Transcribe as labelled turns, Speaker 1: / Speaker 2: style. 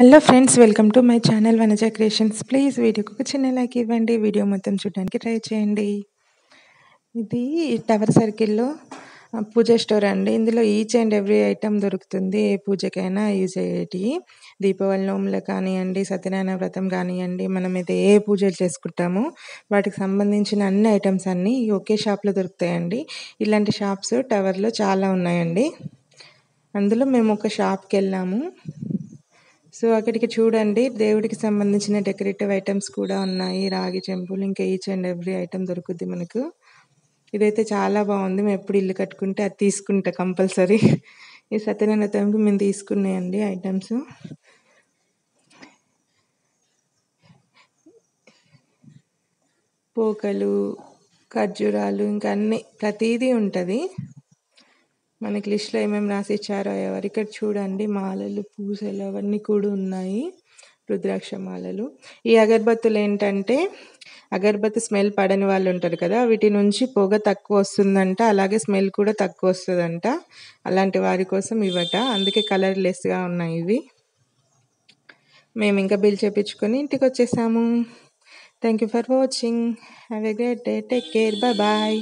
Speaker 1: Hello friends welcome to my channel Vanaja creations. Please వీడియోకి ఒక చిన్న లైక్ ఇవ్వండి వీడియో మొత్తం చూడడానికి ట్రై చేయండి. ఇది టవర్ సర్కిల్లో పూజ స్టోర్ అండి. ఇందులో ఈచ్ అండ్ ఎవ్రీ ఐటమ్ దొరుకుతుంది ఏ పూజకైనా యూజ్ అయ్యేటి. దీపావళి నోములు కానివ్వండి సత్యనారాయణ వ్రతం కానివ్వండి మనం అయితే ఏ పూజలు చేసుకుంటామో వాటికి సంబంధించిన అన్ని ఐటమ్స్ అన్నీ ఒకే షాప్లో దొరుకుతాయండి. ఇలాంటి షాప్స్ టవర్లో చాలా ఉన్నాయండి. అందులో మేము ఒక షాప్కి వెళ్ళాము. సో అక్కడికి చూడండి. దేవుడికి సంబంధించిన డెకరేటివ్ ఐటమ్స్ కూడా ఉన్నాయి. రాగి చెంపులు ఇంకా ఈచ్ అండ్ ఎవ్రీ ఐటమ్ దొరుకుద్ది మనకు. ఇదైతే చాలా బాగుంది. మేము ఎప్పుడు ఇల్లు కట్టుకుంటే అది తీసుకుంటా కంపల్సరీ. ఈ సత్యనారాయణ వ్రతంకి మేము తీసుకున్నాయండి ఐటమ్స్ పోకలు ఖర్జూరాలు ఇంకా అన్ని ప్రతిదీ ఉంటుంది. మనకి లిస్ట్లో ఏమేమి రాసి ఇచ్చారో ఎవరు ఇక్కడ చూడండి. మాలలు పూసలు అవన్నీ కూడా ఉన్నాయి. రుద్రాక్ష మాలలు ఈ అగరబత్తులు ఏంటంటే అగరబత్తి స్మెల్ పడని వాళ్ళు ఉంటారు కదా వీటి నుంచి పొగ తక్కువ వస్తుందంట అలాగే స్మెల్ కూడా తక్కువ వస్తుందంట. అలాంటి వారి కోసం ఇవట అందుకే కలర్లెస్గా ఉన్నాయి ఇవి. మేము ఇంకా బిల్ చేపించుకొని ఇంటికి వచ్చేసాము. Thank you for watching have a great day take care bye bye